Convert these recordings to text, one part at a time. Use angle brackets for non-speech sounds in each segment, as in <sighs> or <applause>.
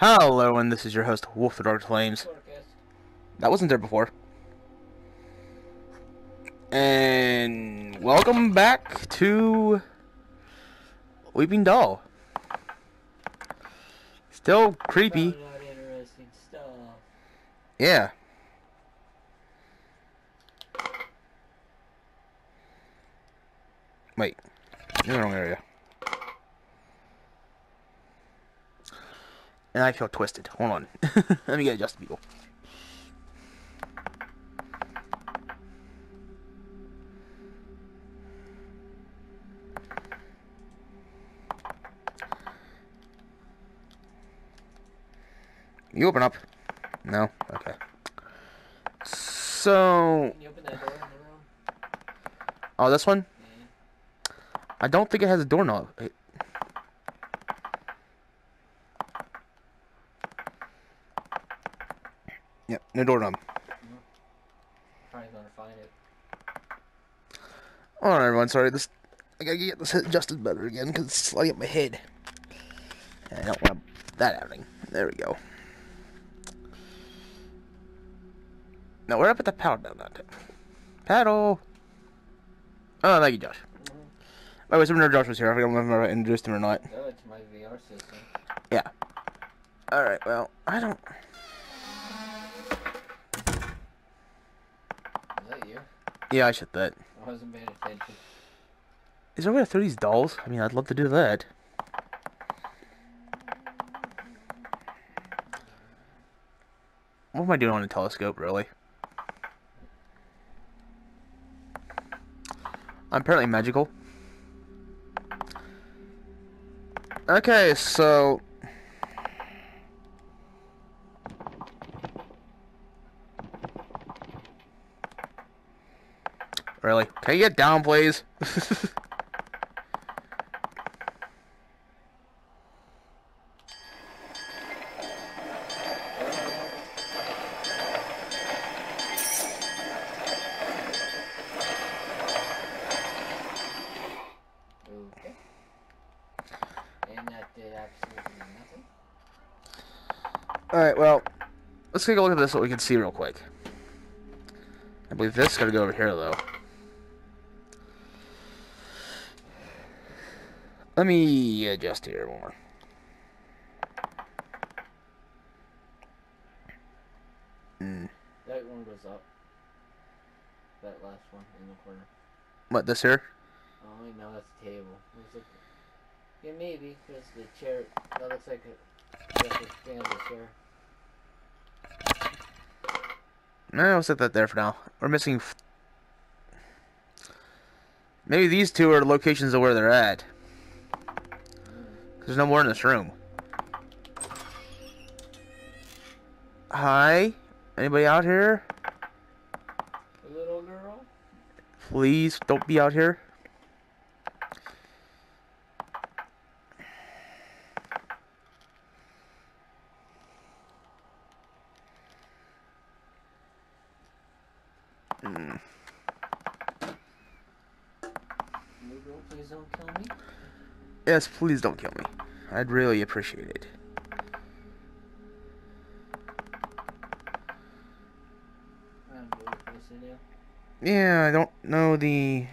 Hello, and this is your host, Wolf the Dark Flames. That wasn't there before. And welcome back to Weeping Doll. Still creepy. Found out interesting stuff. Yeah. Wait. In the wrong area. And I feel twisted. Hold on. <laughs> Let me get adjusted, people. You open up. No? Okay. So, Can you open that door in the room? oh, this one? Yeah. I don't think it has a doorknob. It- Yep, no doorknob. Probably gonna find it. Alright, everyone, sorry, this. I gotta get this adjusted better again because it's sliding up my head. I don't want that happening. There we go. Now, where up at the paddle down that? Paddle! Oh, thank you, Josh. By the way, Super Nerd Josh was here. I don't know if I introduced him or not. Oh, it's my VR system. Yeah. Alright, well, I don't. Yeah, I should that. I wasn't paying attention. Is there a way to throw these dolls? I mean, I'd love to do that. What am I doing on a telescope, really? I'm apparently magical. Okay, so... Really? Can you get down, please? <laughs> Okay. And that did absolutely nothing. Alright, well, let's take a look at this so we can see real quick. I believe this is going to go over here, though. Let me adjust here more. Hmm. That one goes up. That last one in the corner. What, this here? Oh, wait, no, that's the table. Looks like... Yeah, maybe, because the chair... That looks like a... Just a thing of the chair. No, I'll set that there for now. We're missing... F Maybe these two are the locations of where they're at. There's no more in this room. Hi? Anybody out here? A little girl? Please don't be out here. Hmm. Little girl, please don't kill me. Yes, please don't kill me. I'd really appreciate it. I don't know what place to do. Yeah, I don't know the...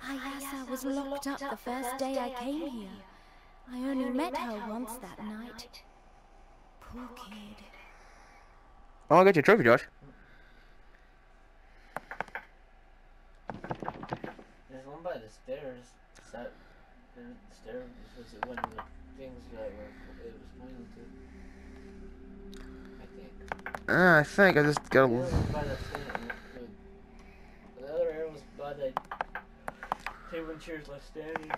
Ah, yes, I was locked up the first day I came here. I only met her once that night. Poor kid. Oh, I got your trophy, Josh. There's one by the stairs. That the stair was it one of the things that were it was pointing to? I think. Uh, I think I just gotta... other one by the. The, the other arrow was by the table and chairs left standing.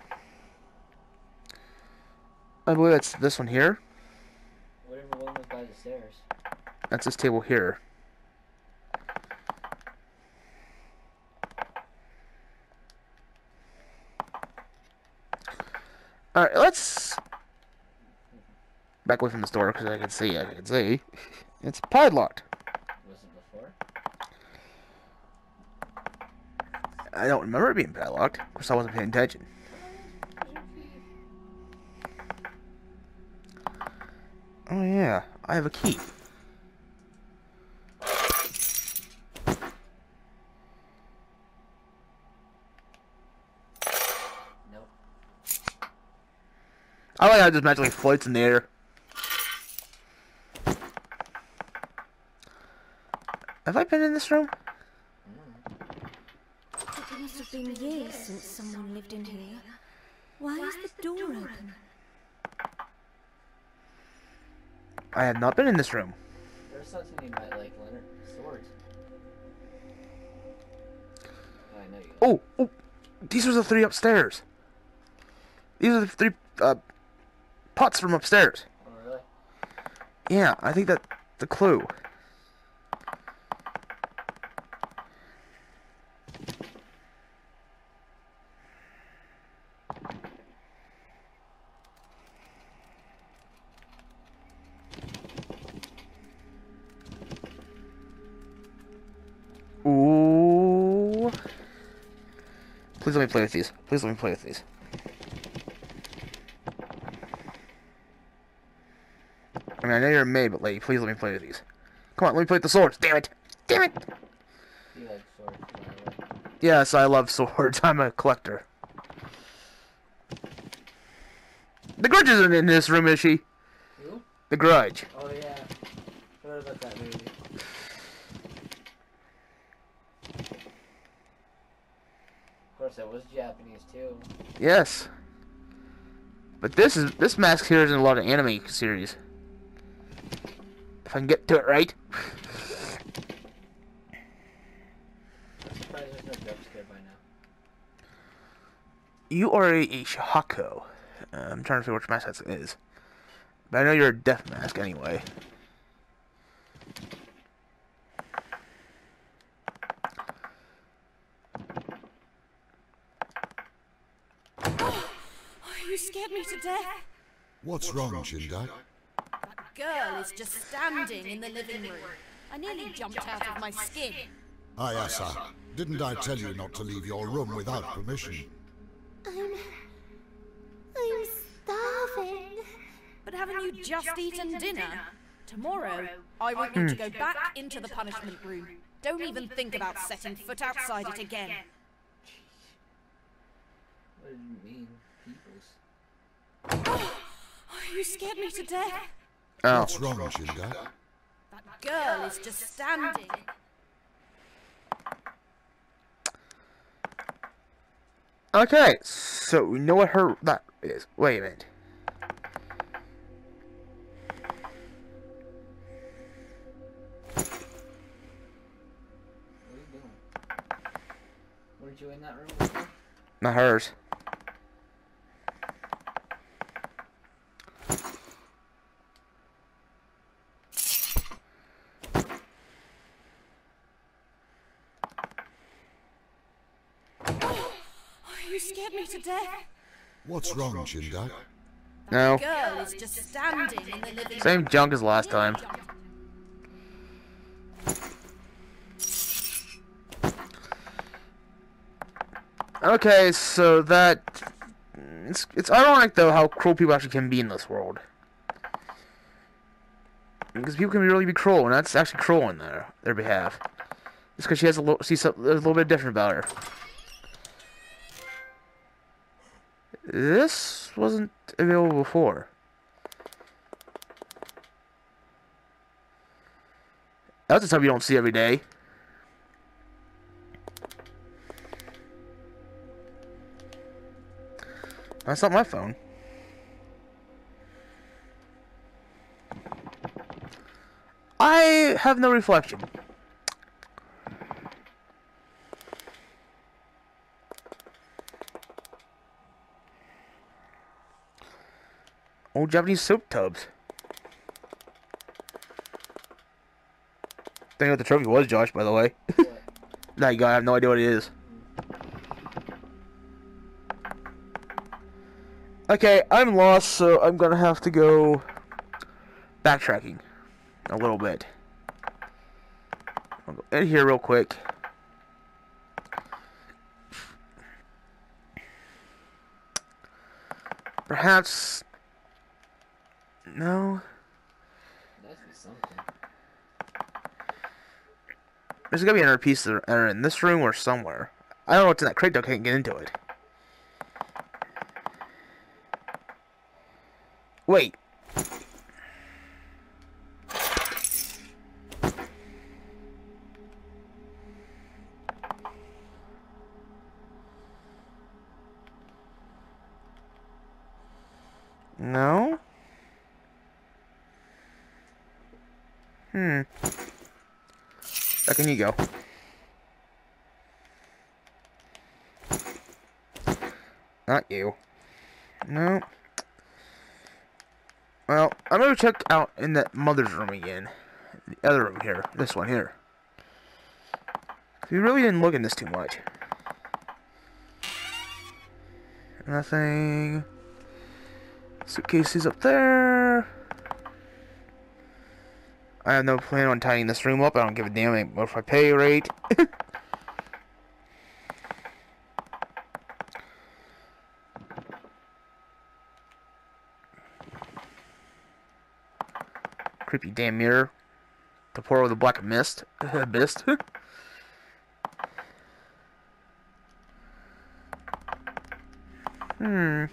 I believe that's this one here. Whatever one was by the stairs. That's this table here. Alright, let's... Back away from this door, because I can see, I can see. It's padlocked. Was it before? I don't remember it being padlocked. Of course, I wasn't paying attention. Oh yeah, I have a key. Nope. I it just magically floats in the air. Have I been in this room? It must have been years since someone lived in here. Why is the door open? I have not been in this room. There's something you might like, Leonard. Swords. Oh, I know you. Oh, oh, these are the three upstairs. These are the three uh, pots from upstairs. Oh, really? Yeah, I think that's the clue. Ooh. Please let me play with these. Please let me play with these. I mean, I know you're a maid, but lady, please let me play with these. Come on, let me play with the swords. Damn it! Damn it! You like swords, by the way. Yes, I love swords. <laughs> I'm a collector. The Grudge isn't in this room, is she? Who? The Grudge. Oh, yeah. Forgot about that movie. Of course, that was Japanese, too. Yes. But this is this mask here is in a lot of anime series. If I can get to it right. I'm surprised there's no jump scare by now. You are a, a Shihako. Uh, I'm trying to figure which mask that is. But I know you're a death mask anyway. Oh, you scared me to death. What's wrong, Shindai? That girl is just standing in the living room. I nearly jumped out of my skin. Ah, Ayasa, didn't I tell you not to leave your room without permission? I'm. I'm starving. But haven't you just eaten dinner? Tomorrow, I want you to go back into the punishment room. Don't even think about setting foot outside it again. What did you mean, peoples? Oh, <gasps> you scared me to death. Oh. What's wrong, Shindai? That girl is just standing. Okay, so we know what her that is. Wait a minute. What are you doing? Weren't you in that room before? Not hers. Oh, you scared me to death. What's wrong, Shindai? No. Girl is just standing in the living. Same junk as last time. Okay, so that it's it's ironic though how cruel people actually can be in this world. Because people can really be cruel, and that's actually cruel on their their behalf. Just because she has a little, see, some, a little bit different about her. This wasn't available before. That's the stuff you don't see every day. That's not my phone. I have no reflection. Old Japanese soap tubs. Think what the trophy was, Josh, by the way. no, you got, I have no idea what it is. Okay, I'm lost, so I'm gonna have to go backtracking a little bit. I'll go in here real quick. Perhaps no. There's gotta be another piece are in this room or somewhere. I don't know what's in that crate though. I can't get into it. Wait. You go. Not you. No. Well, I'm gonna check out in that mother's room again. The other room here. This one here. We really didn't look in this too much. Nothing. Suitcases up there. I have no plan on tidying this room up. I don't give a damn if I pay rate. <laughs> Creepy damn mirror. The pour with the black mist. <laughs> mist. hmm.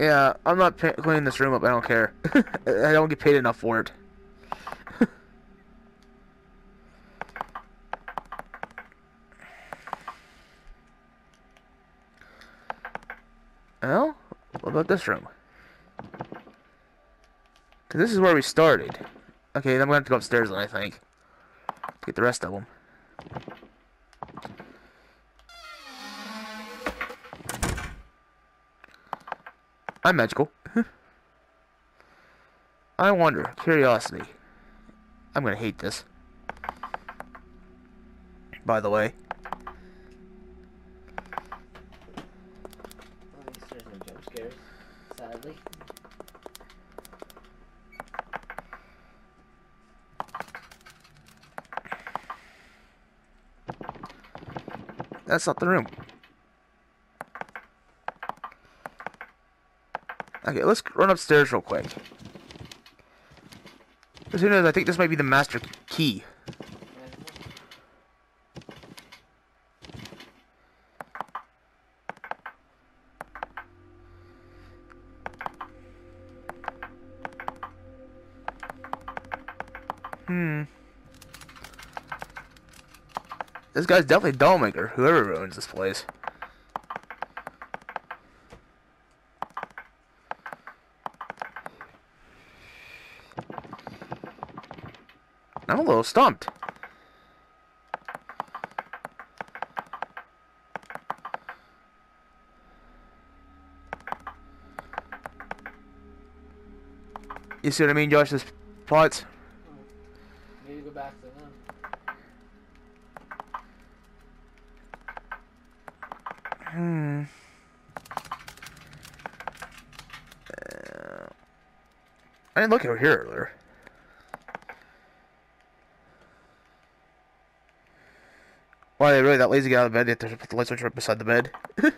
Yeah, I'm not cleaning this room up. I don't care. <laughs> I don't get paid enough for it. well, what about this room? Cause this is where we started. Okay, then I'm gonna have to go upstairs then, I think. Get the rest of them. I'm magical. <laughs> I wonder. Curiosity. I'm gonna hate this. By the way. At least there's no jump scares, sadly. That's not the room. Okay, let's run upstairs real quick. Because who knows, I think this might be the master key. Guy's definitely a doll maker, whoever owns this place. I'm a little stumped. You see what I mean, Josh? This plots. Maybe go back to them. Hmm. Uh, I didn't look over here earlier. Why are they really that lazy to get out of bed? They have to put the light switch right beside the bed. <laughs>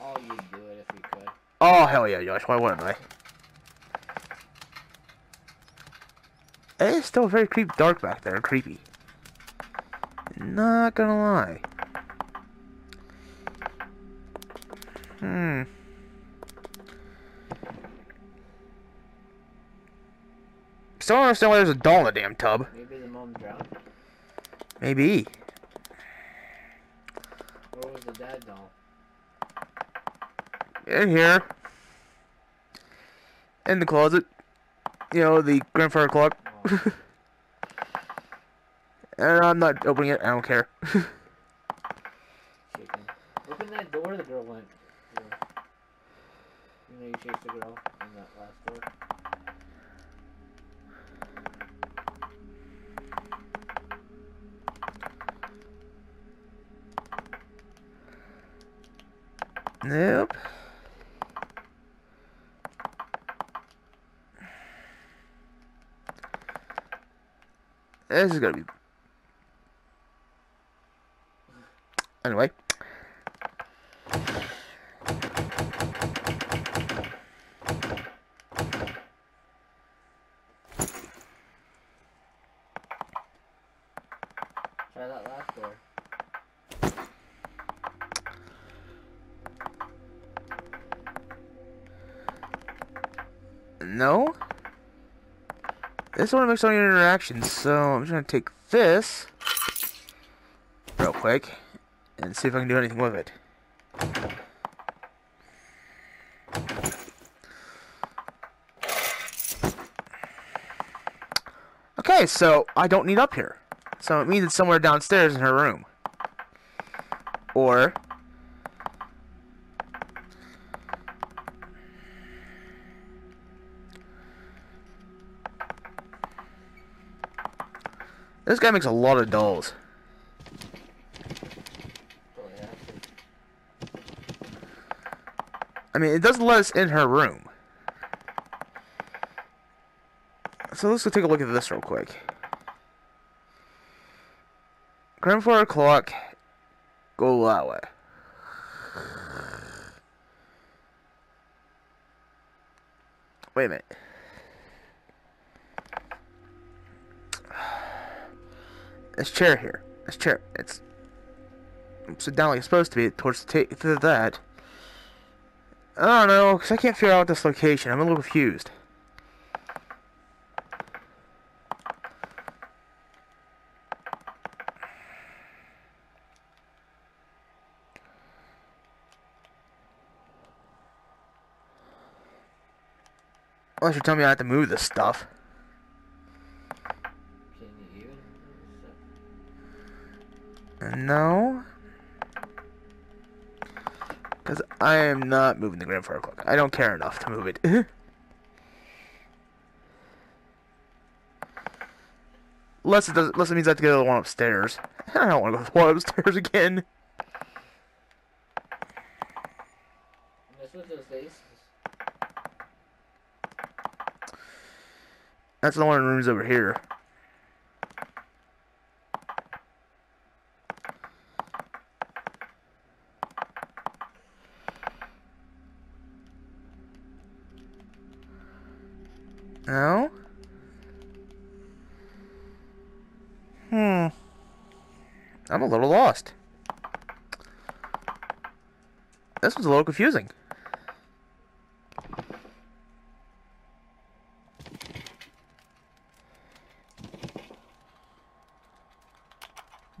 Oh, you'd do it if you could. Oh, hell yeah, Josh. Why wouldn't I? It's still very creep dark back there. Creepy. Not gonna lie. Understand why there's a doll in the damn tub. Maybe the mom drowned. Maybe. Where was the dad doll? In here. In the closet. You know, the grandfather clock. Oh, <laughs> And I'm not opening it. I don't care. <laughs> Open that door the girl went through. You know you chased the girl in that last door. Nope. This is gonna be. Anyway. This one makes no interactions, so I'm just gonna take this real quick and see if I can do anything with it. Okay, so I don't need up here. So it means it's somewhere downstairs in her room. Or This guy makes a lot of dolls. I mean, it doesn't let us in her room. So let's go take a look at this real quick. Grandfather clock. Go that way. Wait a minute. This chair here. This chair. It's sit down like it's supposed to be towards the to that. I don't know, because I can't figure out this location. I'm a little confused. Unless you tell me I have to move this stuff. Can you even move No. Because I am not moving the grandfather clock. I don't care enough to move it. <laughs> unless it does, unless it means I have to get the one upstairs. <laughs> I don't want to go to the one upstairs again. That's the one in rooms over here. A little confusing.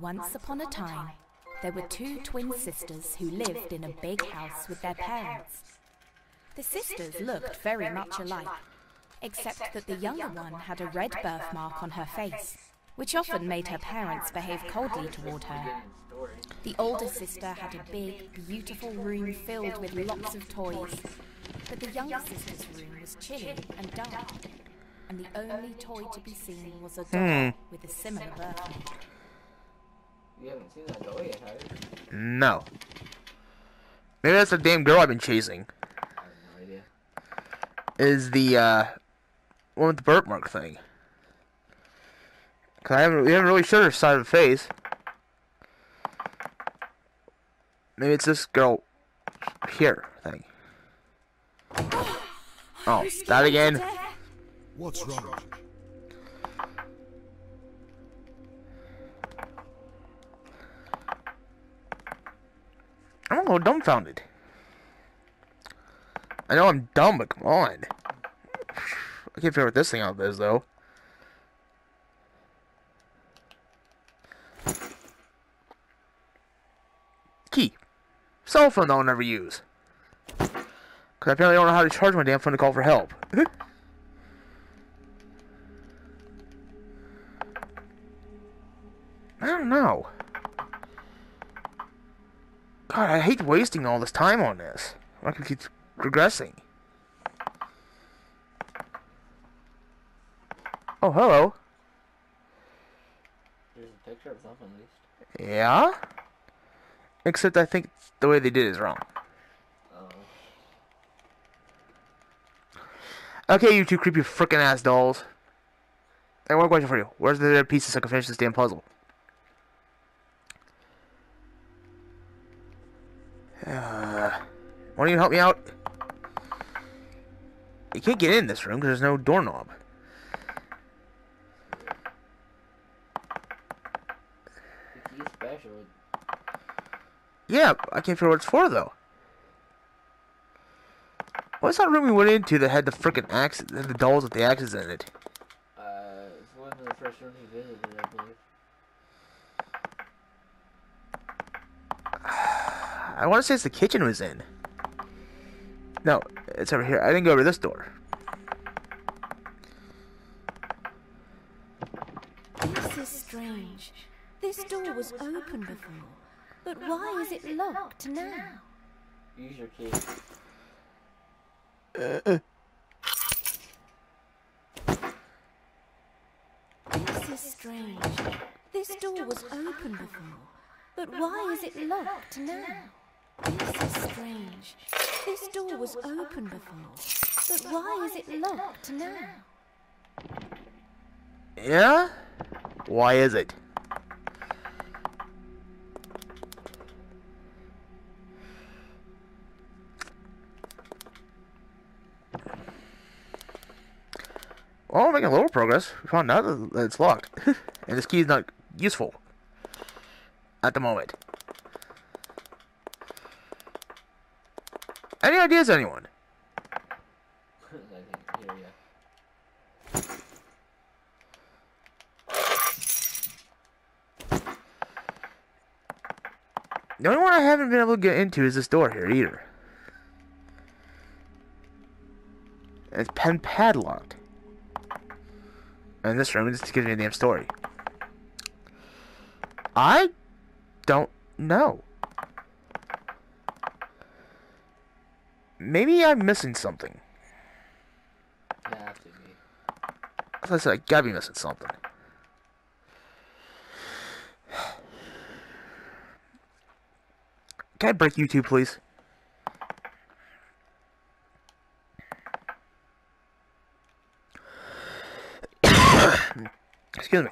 Once upon a time, there were two twin sisters who lived in a big house with their parents. The sisters looked very much alike, except that the younger one had a red birthmark on her face, which often made her parents behave coldly toward her. The older sister had a big, beautiful room filled with lots of toys, but the younger sister's room was chilly and dark, and the only toy to be seen was a doll with a similar birthmark. You haven't seen that doll yet, have you? No. Maybe that's the damn girl I've been chasing. I have no idea. Is the uh one with the birthmark thing. Cause I haven't we haven't really showed her side of the face. Maybe it's this girl here thing. Oh, that again. What's wrong? I'm a little dumbfounded. I know I'm dumb, but come on. I can't figure what this thing out is though. Key. Cell phone I'll never use. Cause I apparently don't know how to charge my damn phone to call for help. <laughs> I don't know. God, I hate wasting all this time on this. I could keep progressing. Oh, hello. There's a picture of something at least. Yeah? Except I think the way they did it is wrong. Oh. Okay, you two creepy freaking ass dolls. I have one question for you. Where's the other pieces so I can finish this damn puzzle? Uh, want you help me out? You can't get in this room because there's no doorknob. trash or Yeah, I can't figure out what it's for though. What's that room we went into that had the frickin' axe, had the dolls with the axes in it? uh, it's one of the first room he visited, I believe. <sighs> I want to say it's the kitchen was in. No, it's over here. I didn't go over this door. This is strange. This door was open before. But why is it locked now? Use your key. This is strange. This door was open before. But why is it locked now? This is strange. This door was open before. But why is it locked now? Yeah? Why is it? Well, we're making a little progress. We found out that it's locked. <laughs> and this key is not useful. At the moment. Any ideas, anyone? I think here, yeah. The only one I haven't been able to get into is this door here either. And it's pen padlocked. And this room just gives me a damn story. I don't know. Maybe I'm missing something. You have to be. As I said, I gotta be missing something. <sighs> Can I break you two, please? Excuse me.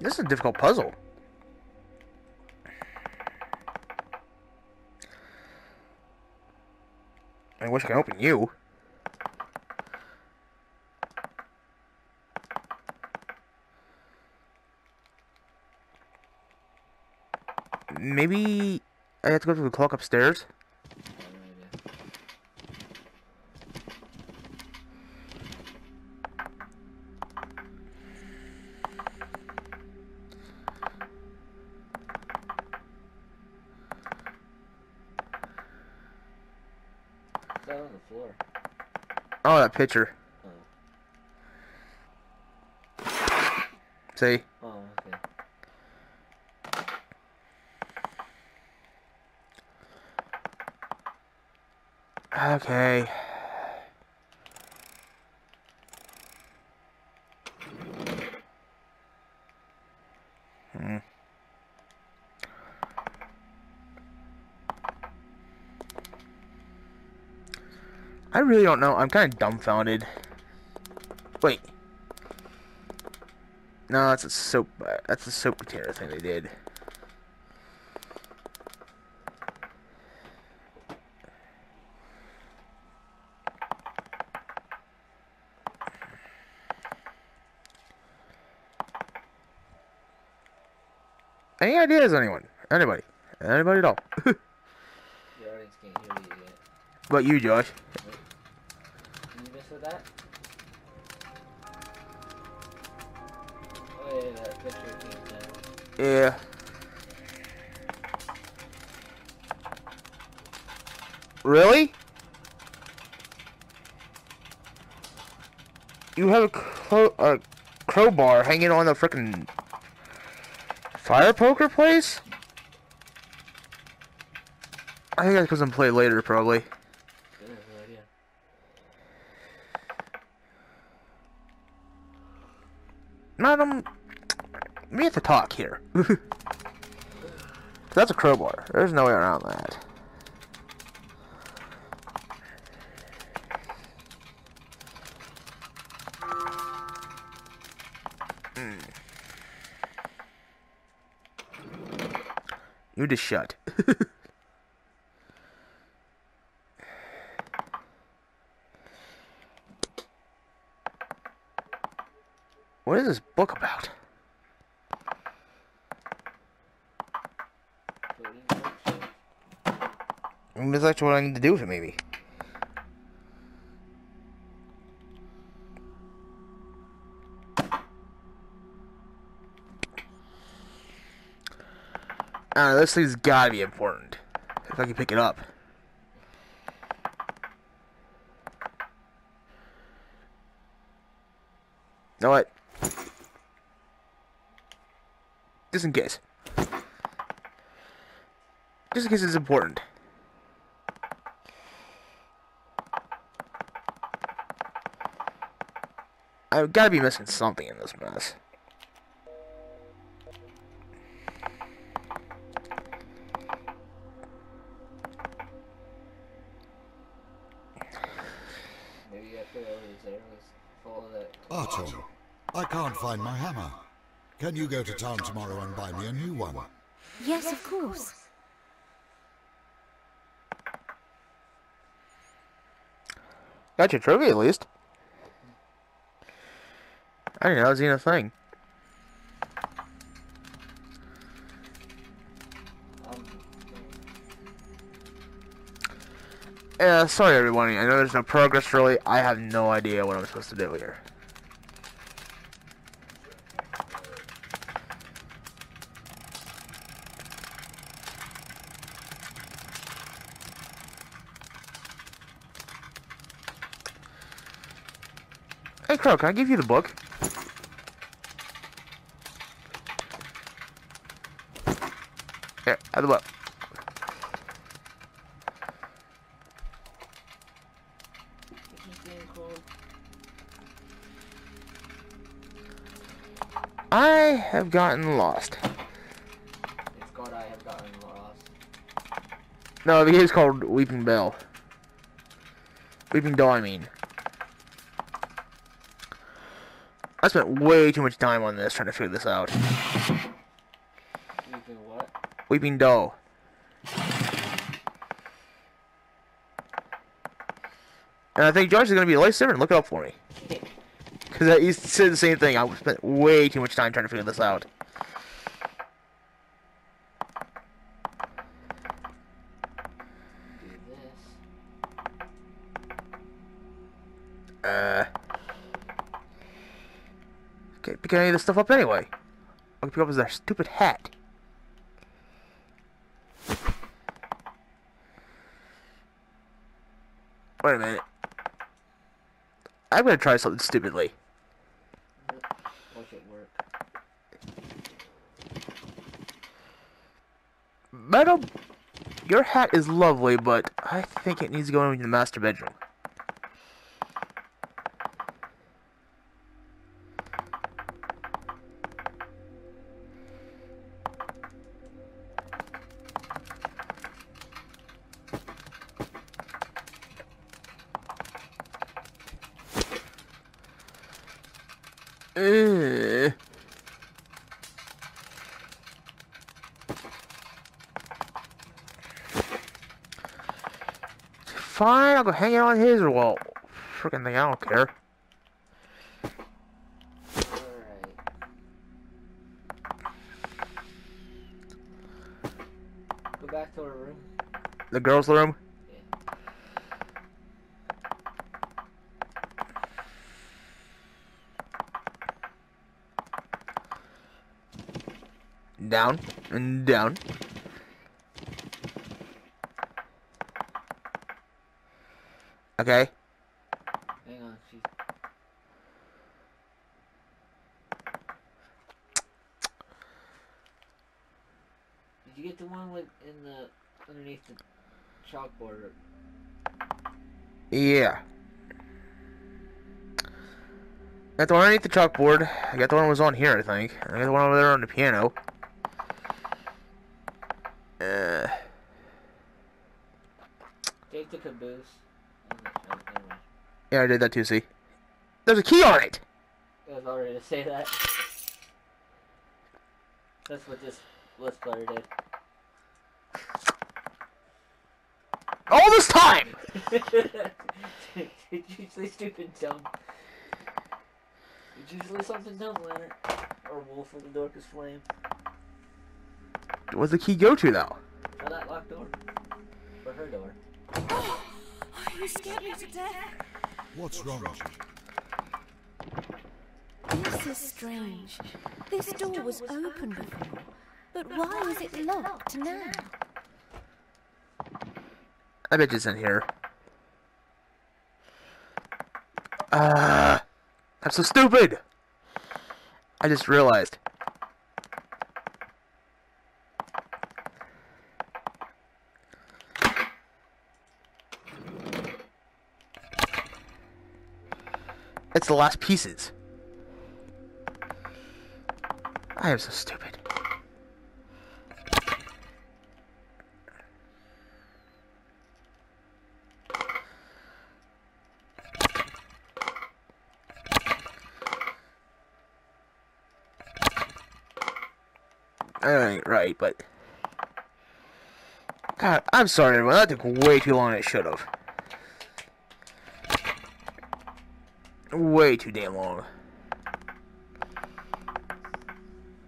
This is a difficult puzzle. I wish I could open you. Maybe I have to go to the clock upstairs. I have no idea. It's not on the floor. Picture. Oh. See? Oh, okay. Okay. Hmm. I really don't know. I'm kind of dumbfounded. Wait. No, that's a soap. Uh, that's a soap container thing they did. Any ideas, anyone? Anybody? Anybody at all? <laughs> The audience can't hear you yet. What you, Josh? Did you miss with that? Oh yeah, that picture came down. Yeah. Really? You have a, a crowbar hanging on the frickin' fire poker place? I think that's because I'm play later, probably. Talk here. <laughs> that's a crowbar. There's no way around that. Hmm. You just shut. <laughs> What is this book about? Maybe that's actually what I need to do with it, maybe. Uh, this thing's gotta be important. If I can pick it up. You know what? Just in case. Just in case it's important. I've got to be missing something in this mess. Maybe after all his arrows full of that. Artyom, I can't find my hammer. Can you go to town tomorrow and buy me a new one? Yes, of course. Got your trophy at least. I didn't know was even a thing. Yeah, sorry everyone. I know there's no progress really. I have no idea what I'm supposed to do here. Hey Crow, can I give you the book? Here, have the book. it's just being cold. I have gotten lost. It's called I have gotten lost. No, the game's called Weeping Bell. Weeping Doll, I mean. I spent way too much time on this trying to figure this out. Weeping Doll. And I think Josh is going to be a lifesaver look it up for me. Because he said the same thing. I spent way too much time trying to figure this out. Uh. Okay, pick any of this stuff up anyway. I can pick up is that stupid hat. Wait a minute. I'm gonna try something stupidly. Madam, your hat is lovely, but I think it needs to go in the master bedroom. Fine, I'll go hang out on his wall. Freaking thing, I don't care. Go back to our room. The girls' room? Yeah. Down and down. Okay. Hang on, she's. Did you get the one with in the underneath the chalkboard? Yeah. Got the one underneath the chalkboard. I got the one that was on here, I think. I got the one over there on the piano. Uh, Take the caboose. And the, oh, never mind. Yeah, I did that too, see? There's a key on it! I was already to say that. That's what this list player did. All this time! Did you say stupid dumb? It's usually something dumb, Leonard. Or Wolf of the Darkest Flame. What's the key go to though? Or that locked door. For her door. <gasps> Oh, You scared me to death. What's wrong? This is strange. This door was open before, but why is it locked now? I bet it's in here. Ah, I'm so stupid. I just realized. It's the last pieces. I am so stupid. Alright, right, but... God, I'm sorry everyone, that took way too long it should have. Way too damn long.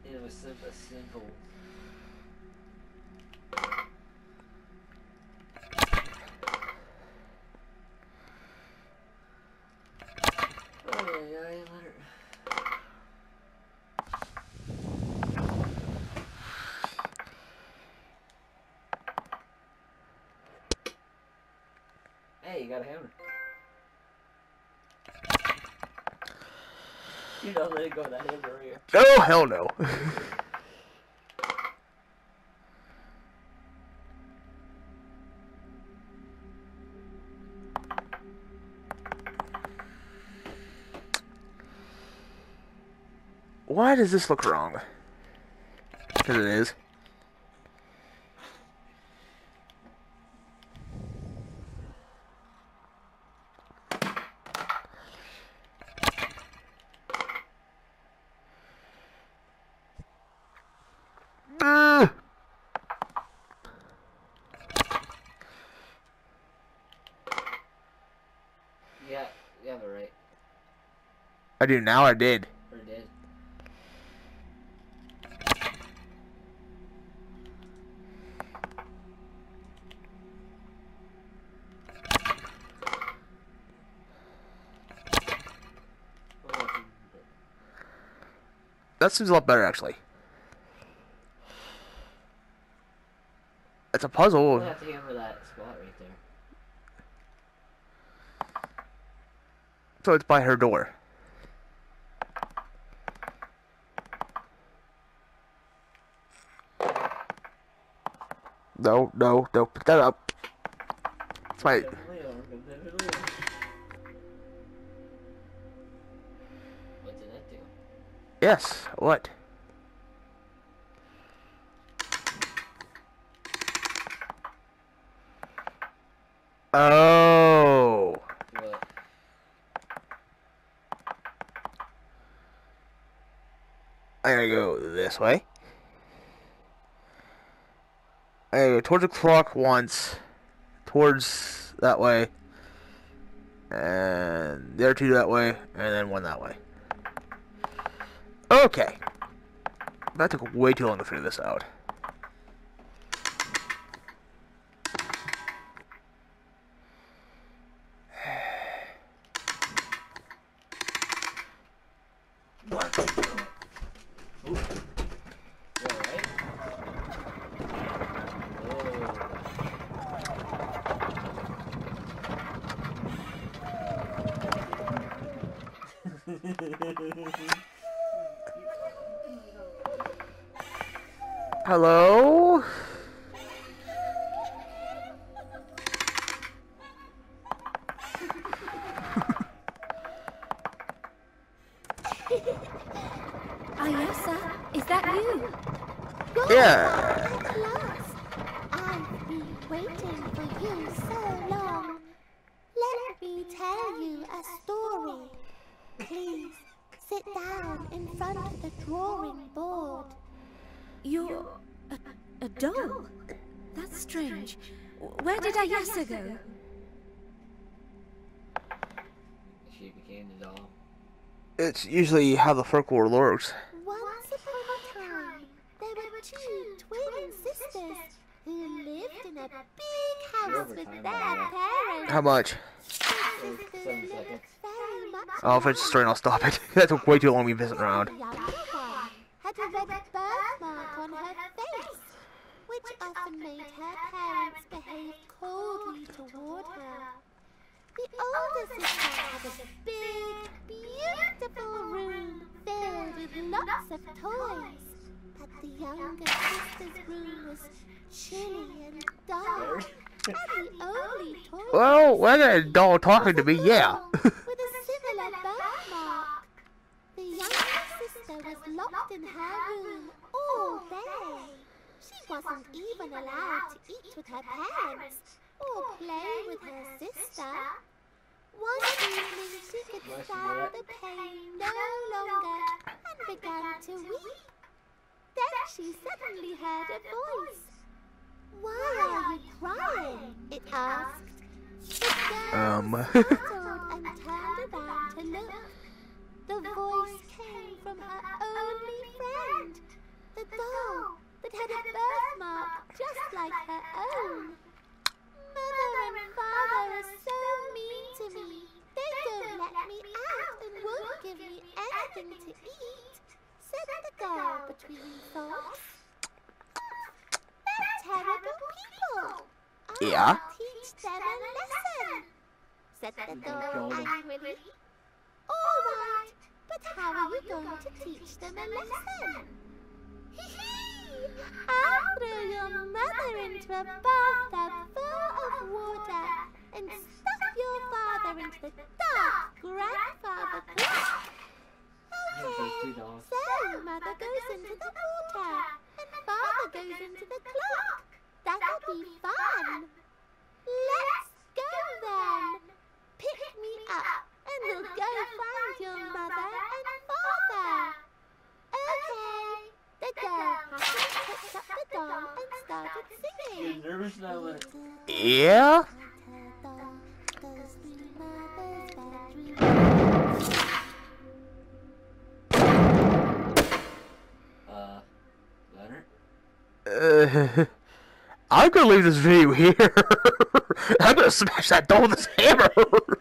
It was sim- a simple. Oh, yeah, yeah, Leonard. Hey, you got a hammer. You don't let it go that hammer here. Oh, hell no. <laughs> Why does this look wrong? Because it is. Ah! Yeah, you have it right. I do now, I did. Or did. That seems a lot better, actually. It's a puzzle. We'll have to hammer that spot right there. So it's by her door. No, no, no, pick that up. It's my. Definitely are, but definitely are. What did that do? Yes, what? Oh. What? I gotta go this way. I gotta go towards the clock once, towards that way, and there two that way, and then one that way. Okay. That took way too long to figure this out. Tell you a story. Please, sit down in front of the drawing board. You're a, a doll? That's strange. Where did Ayasa go? She became the doll. It's usually how the folklore works. Once upon a time, there were two twin sisters who lived in a big house with their parents. How much? Seconds. Oh, if it's story, I'll stop it. <laughs> that took way too long to be visiting around. Had a red birthmark on her face, which often made her parents behave coldly toward her. The older sister had a big, beautiful room filled with lots of toys, but the younger sister's room was chilly and dark, and the only toy Well, when a doll talking to me, yeah. with a <laughs> similar birthmark. The younger sister was locked in her room all day. She wasn't even allowed to eat with her parents or play with her sister. One evening she could stand the pain no longer and began to weep. Then she suddenly heard a voice. Why are you crying? It asked. The Um. <laughs> and turned around to look. The voice came from her only friend, the doll that had a birthmark just like her own. Mother and father are so mean to me. They don't let me out and won't give me anything to eat, said the girl between thoughts. They're terrible people. I'll Yeah. teach them a lesson, said the doll angrily. All right, but how are you going to teach them a lesson? <laughs> I'll throw your mother into a bathtub full of water and stuff your father into the dark grandfather clock. Okay, so mother goes into the water and father goes into the clock. That'll be fun. Let's go then. Pick me up and we'll go find your mother and father. Okay. The girl happily picked up the doll and started You're singing. nervous now, but Yeah? uh, Leonard. Uh, <laughs> I'm gonna leave this video here. <laughs> I'm gonna smash that door with this hammer. <laughs> <laughs>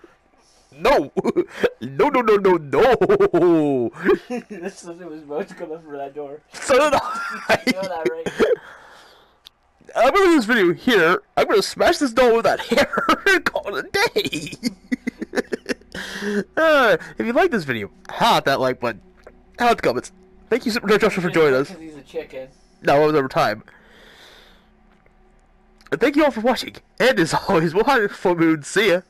No, no, no, no, no, no. this something was about to come up for that door. So did You know I. that, right? I'm gonna leave this video here. I'm gonna smash this door with that hammer and call it a day. uh, if you like this video, hit that like button. Hit the comments. Thank you, Super Joe Joshua, for joining us. He's a chicken. No, it was over time. Thank you all for watching. And as always, we'll have a full moon. See ya.